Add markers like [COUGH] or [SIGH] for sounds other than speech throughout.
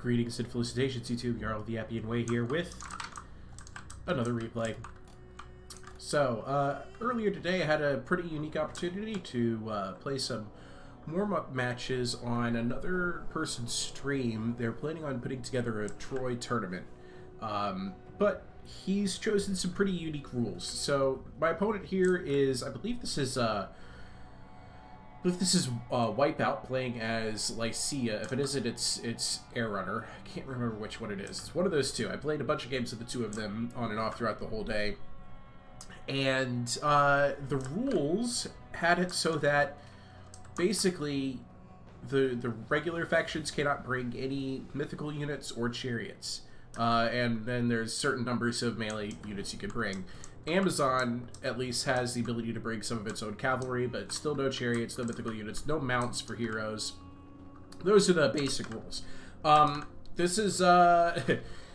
Greetings and felicitations, YouTube. Jarl the Appian Way here with another replay. So, uh, earlier today I had a pretty unique opportunity to uh, play some warm-up matches on another person's stream. They're planning on putting together a Troy tournament. Um, but he's chosen some pretty unique rules. So, my opponent here is, I believe this is, uh, if this is uh, Wipeout playing as Lycia, if it isn't, it's it's Air Runner. I can't remember which one it is. It's one of those two. I played a bunch of games of the two of them on and off throughout the whole day. And uh, the rules had it so that basically the the regular factions cannot bring any mythical units or chariots. Uh, and then there's certain numbers of melee units you can bring. Amazon at least has the ability to bring some of its own cavalry, but still no chariots, no mythical units, no mounts for heroes. Those are the basic rules. Um, this is, uh,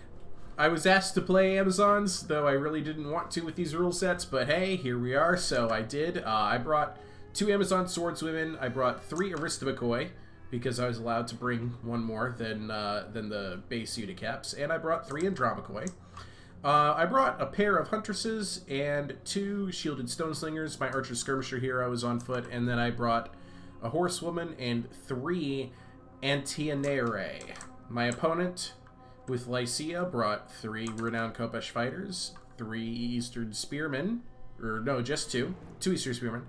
[LAUGHS] I was asked to play Amazons, though I really didn't want to with these rule sets, but hey, here we are, so I did. Uh, I brought two Amazon swordswomen, I brought three Aristomachoi, because I was allowed to bring one more than, uh, than the base Unicaps, and I brought three Andromachoi. Uh, I brought a pair of Huntresses and two Shielded Stone Slingers. My Archer Skirmisher hero is on foot. And then I brought a Horsewoman and three Antianere. My opponent, with Lycia, brought three Renowned Khopesh Fighters, three Eastern Spearmen, or no, just two. Two Eastern Spearmen.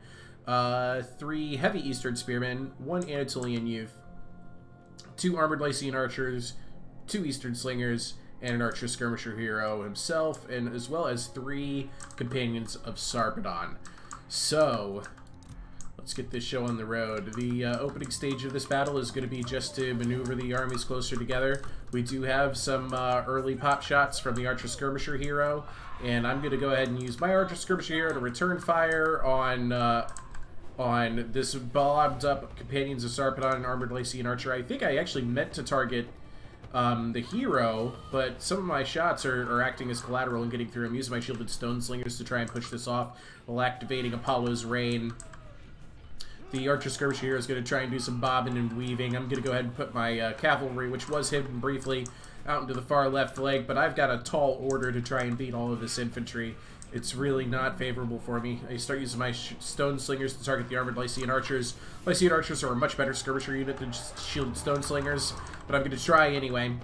Uh, three Heavy Eastern Spearmen, one Anatolian Youth, two Armored Lycian Archers, two Eastern Slingers, and an archer skirmisher hero himself, and as well as three companions of Sarpedon. So, let's get this show on the road. The uh, opening stage of this battle is going to be just to maneuver the armies closer together. We do have some uh, early pop shots from the archer skirmisher hero, and I'm going to go ahead and use my archer skirmisher hero to return fire on... Uh, on this bobbed up Companions of Sarpedon and Armored Lycian Archer. I think I actually meant to target um, the hero, but some of my shots are, are, acting as collateral and getting through. I'm using my Shielded Stone Slingers to try and push this off while activating Apollo's Rain. The Archer Skirmish hero is going to try and do some bobbing and weaving. I'm going to go ahead and put my uh, cavalry, which was hidden briefly, out into the far left leg, but I've got a tall order to try and beat all of this infantry. It's really not favorable for me. I start using my Stone Slingers to target the Armored Lycian Archers. Lycian Archers are a much better skirmisher unit than Shielded Stone Slingers, but I'm going to try anyway.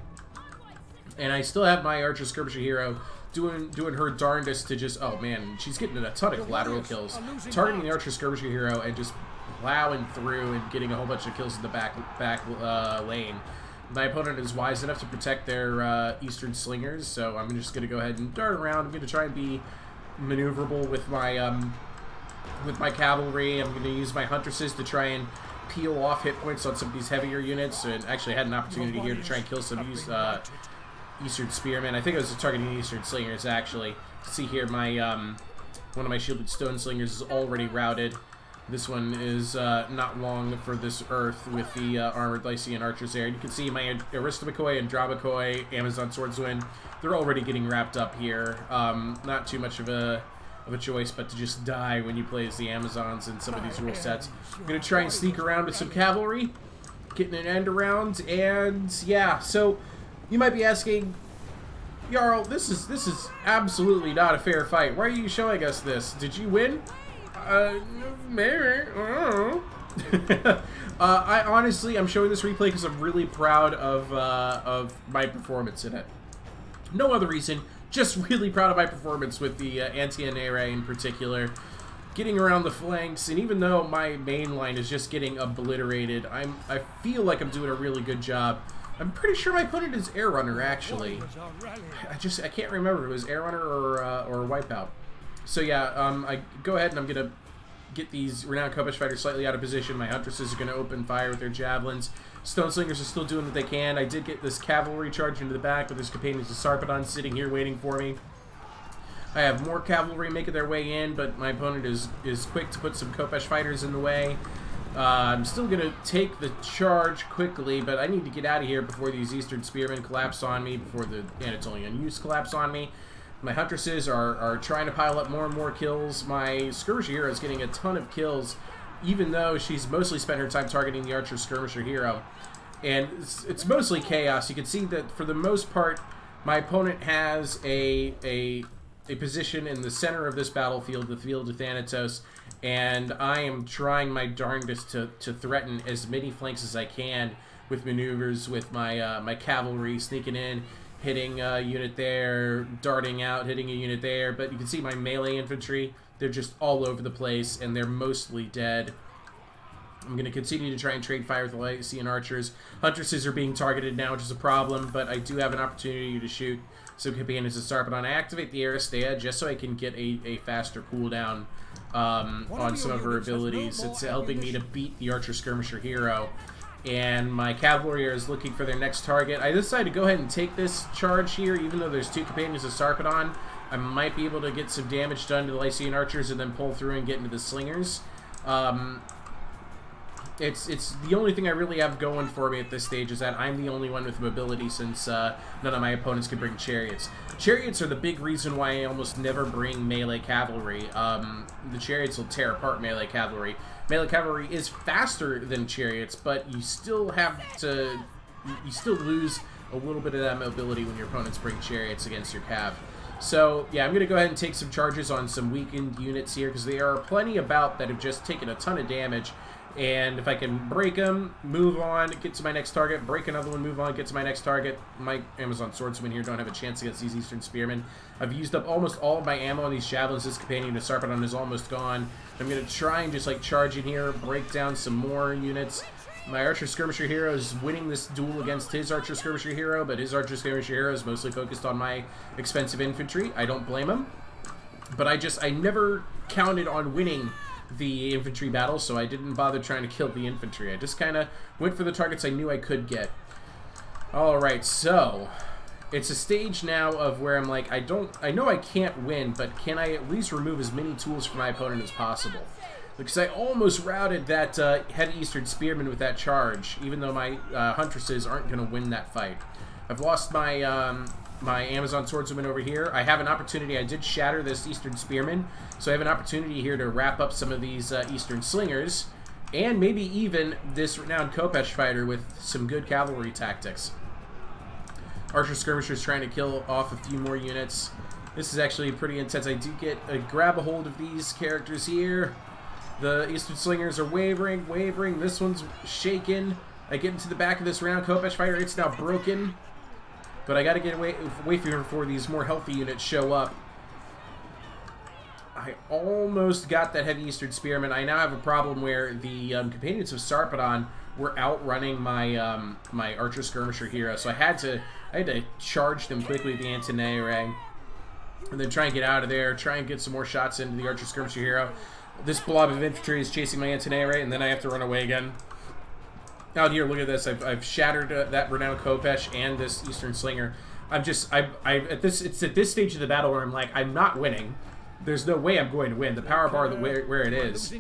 And I still have my Archer Skirmisher hero doing doing her darndest to just... Oh, man, she's getting a ton of collateral kills. Targeting the Archer Skirmisher hero and just plowing through and getting a whole bunch of kills in the back, back uh, lane. My opponent is wise enough to protect their uh, Eastern Slingers, so I'm just going to go ahead and dart around. I'm going to try and be maneuverable with my um, with my cavalry. I'm going to use my huntresses to try and peel off hit points on some of these heavier units. And actually had an opportunity here to try and kill some use, uh, Eastern Spearmen. I think I was targeting Eastern Slingers, actually. See here, my um, one of my Shielded Stone Slingers is already routed. This one is uh, not long for this Earth with the uh, Armored Lycian Archers there. You can see my Aristomachoi and Dromachoi, Amazon Swordswoman, they're already getting wrapped up here. Um, not too much of a of a choice but to just die when you play as the Amazons in some of these rule sets. I'm going to try and sneak around with some cavalry, getting an end around, and yeah, so you might be asking, Jarl, this is this is absolutely not a fair fight. Why are you showing us this? Did you win? Uh, maybe. [LAUGHS] I uh, I honestly, I'm showing this replay because I'm really proud of uh, of my performance in it. No other reason, just really proud of my performance with the uh, Antianere in particular. Getting around the flanks, and even though my main line is just getting obliterated, I'm I feel like I'm doing a really good job. I'm pretty sure my opponent is Air Runner, actually. I just I can't remember if it was Air Runner or uh, or Wipeout. So yeah, um, I go ahead and I'm gonna get these Renowned Khopesh fighters slightly out of position. My Huntresses are gonna open fire with their javelins. Stone Slingers are still doing what they can. I did get this cavalry charge into the back, but there's companions of Sarpedon sitting here waiting for me. I have more cavalry making their way in, but my opponent is, is quick to put some Khopesh fighters in the way. Uh, I'm still going to take the charge quickly, but I need to get out of here before these Eastern Spearmen collapse on me, before the Anatolian Youths collapse on me. My Huntresses are, are trying to pile up more and more kills. My Skirmisher Hero is getting a ton of kills even though she's mostly spent her time targeting the Archer Skirmisher hero. and it's, it's mostly chaos. You can see that for the most part, my opponent has a a a position in the center of this battlefield, the field of Thanatos, and I am trying my darndest to, to threaten as many flanks as I can with maneuvers, with my uh, my cavalry sneaking in, hitting a unit there, darting out, hitting a unit there. But you can see my melee infantry, they're just all over the place, and they're mostly dead. I'm going to continue to try and trade fire with the Lycian archers. Huntresses are being targeted now, which is a problem, but I do have an opportunity to shoot some companions to start. But I activate the Aristeia just so I can get a, a faster cooldown um, on some of her abilities. It's helping me to beat the Archer Skirmisher hero. And my cavalry is looking for their next target. I decided to go ahead and take this charge here, even though there's two companions of Sarpedon. I might be able to get some damage done to the Lycian archers and then pull through and get into the slingers. Um, it's it's the only thing I really have going for me at this stage is that I'm the only one with mobility since uh, none of my opponents can bring chariots. Chariots are the big reason why I almost never bring melee cavalry. Um, the chariots will tear apart melee cavalry. Melee cavalry is faster than chariots, but you still have to you still lose a little bit of that mobility when your opponents bring chariots against your cav. So, yeah, I'm going to go ahead and take some charges on some weakened units here because there are plenty about that have just taken a ton of damage and if I can break them, move on, get to my next target, break another one, move on, get to my next target. My Amazon Swordsman here don't have a chance against these Eastern Spearmen. I've used up almost all of my ammo on these Javelins. This Companion to Sarpedon is almost gone. I'm going to try and just like charge in here, break down some more units. My Archer Skirmisher hero is winning this duel against his Archer Skirmisher hero, but his Archer Skirmisher hero is mostly focused on my expensive infantry. I don't blame him. But I just, I never counted on winning the infantry battle, so I didn't bother trying to kill the infantry. I just kind of went for the targets I knew I could get. Alright, so... It's a stage now of where I'm like, I don't... I know I can't win, but can I at least remove as many tools from my opponent as possible? Because I almost routed that uh, Heavy Eastern Spearman with that charge, even though my uh, Huntresses aren't going to win that fight. I've lost my um, my Amazon Swordswoman over here. I have an opportunity. I did shatter this Eastern Spearman, so I have an opportunity here to wrap up some of these uh, Eastern Slingers, and maybe even this renowned Khopesh fighter with some good cavalry tactics. Archer Skirmisher's trying to kill off a few more units. This is actually pretty intense. I do get a grab a hold of these characters here. The Eastern Slingers are wavering, wavering. This one's shaken. I get into the back of this round Khopesh fighter. It's now broken. But I gotta get away, away from before these more healthy units show up. I almost got that Heavy Eastern Spearman. I now have a problem where the um, Companions of Sarpedon were outrunning my um, my Archer Skirmisher hero, so I had to I had to charge them quickly with the Antianere and then try and get out of there, try and get some more shots into the Archer Skirmisher hero. This blob of infantry is chasing my Antianere, and then I have to run away again. Out here, look at this. I've, I've shattered uh, that renowned Khopesh and this Eastern Slinger. I'm just, I, I, at this, it's at this stage of the battle where I'm like, I'm not winning. There's no way I'm going to win. The power bar, the where, where it is.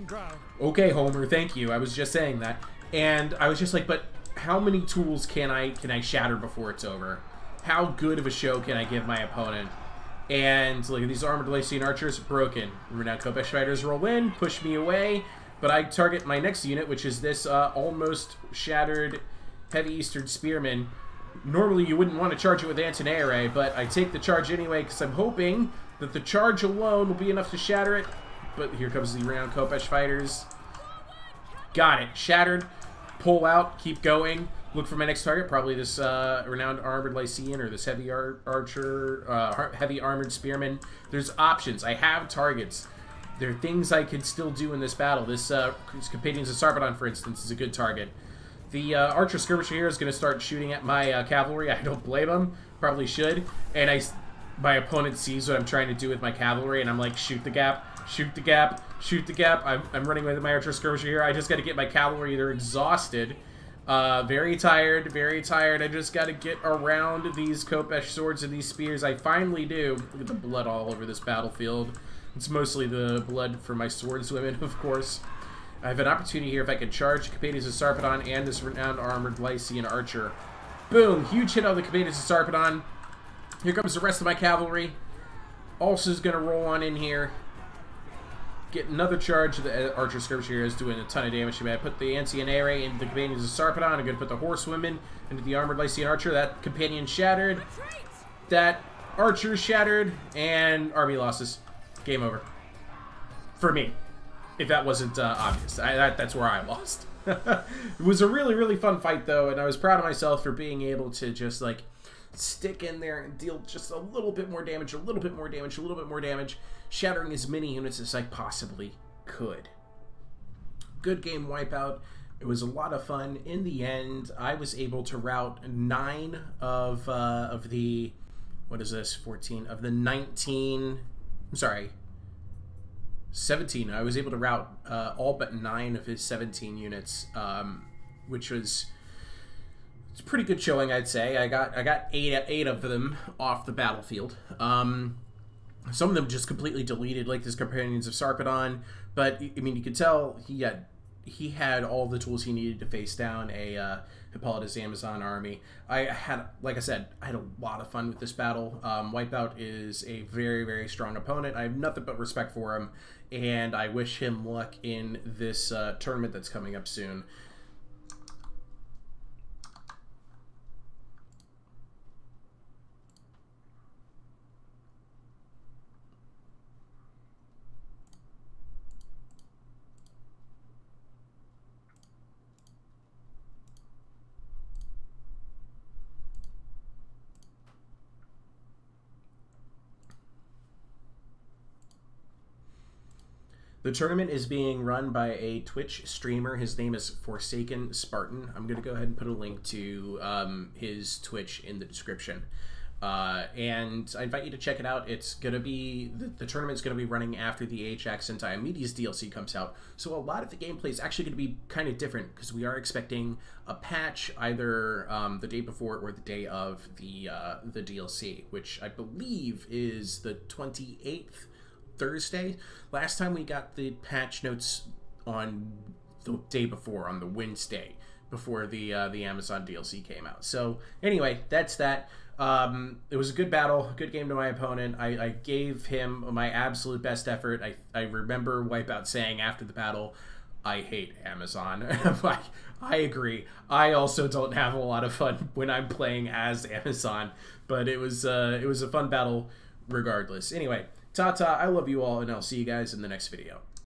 Okay, Homer, thank you. I was just saying that, and I was just like, but how many tools can I can I shatter before it's over? How good of a show can I give my opponent? And look at these armored Lycian archers, broken. Renowned Khopesh fighters roll in, push me away. But I target my next unit, which is this uh, almost shattered Heavy Eastern Spearman. Normally you wouldn't want to charge it with Antianere, but I take the charge anyway because I'm hoping that the charge alone will be enough to shatter it. But here comes the renowned Khopesh fighters. Got it. Shattered. Pull out. Keep going. Look for my next target. Probably this uh, renowned armored Lycian or this heavy ar archer, uh, heavy armored spearman. There's options. I have targets. There are things I could still do in this battle. This, uh, Companions of Sarpedon, for instance, is a good target. The uh, Archer Skirmisher here is going to start shooting at my uh, cavalry. I don't blame him. Probably should. And I, my opponent sees what I'm trying to do with my cavalry, and I'm like, shoot the gap, shoot the gap, shoot the gap. I'm, I'm running with my Archer Skirmisher here. I just got to get my cavalry. They're exhausted. Uh, very tired, very tired. I just got to get around these Khopesh swords and these spears. I finally do. Look at the blood all over this battlefield. It's mostly the blood for my swordswomen, [LAUGHS] of course. I have an opportunity here if I can charge the Companions of Sarpedon and this renowned armored Lycian archer. Boom! Huge hit on the Companions of Sarpedon. Here comes the rest of my cavalry. Also is going to roll on in here. get another charge. The uh, Archer Skirmisher is doing a ton of damage to me. I put the Antianere into the Companions of Sarpedon. I'm going to put the Horsewomen into the Armored Lycian Archer. That Companion shattered. That Archer shattered. And army losses. Game over. For me. If that wasn't uh, obvious. I, that, that's where I lost. [LAUGHS] it was a really, really fun fight, though. And I was proud of myself for being able to just, like, stick in there and deal just a little bit more damage, a little bit more damage, a little bit more damage, shattering as many units as I possibly could. Good game wipeout. It was a lot of fun. In the end, I was able to route nine of uh, of the what is this? Fourteen of the nineteen. I'm sorry. 17. I was able to route uh, all but nine of his 17 units, um, which was it's pretty good showing, I'd say. I got I got eight eight of them off the battlefield. Um, some of them just completely deleted, like his Companions of Sarpedon. But I mean, you could tell he had he had all the tools he needed to face down a uh, Hippolyta's Amazon army. I had, like I said, I had a lot of fun with this battle. Um, Wipeout is a very very strong opponent. I have nothing but respect for him, and I wish him luck in this uh, tournament that's coming up soon. The tournament is being run by a Twitch streamer. His name is Forsaken Spartan. I'm going to go ahead and put a link to um, his Twitch in the description. Uh, and I invite you to check it out. It's going to be, the, the tournament's going to be running after the Ajax and Diomedes DLC comes out. So a lot of the gameplay is actually going to be kind of different because we are expecting a patch either um, the day before or the day of the, uh, the DLC, which I believe is the 28th Thursday. Last time we got the patch notes on the day before, on the Wednesday before the uh, the Amazon DLC came out. So anyway, that's that. Um, it was a good battle, good game to my opponent. I, I gave him my absolute best effort. I, I remember Wipeout saying after the battle, I hate Amazon. [LAUGHS] I, I agree. I also don't have a lot of fun when I'm playing as Amazon, but it was uh, it was a fun battle regardless. Anyway, Ta ta, I love you all, and I'll see you guys in the next video.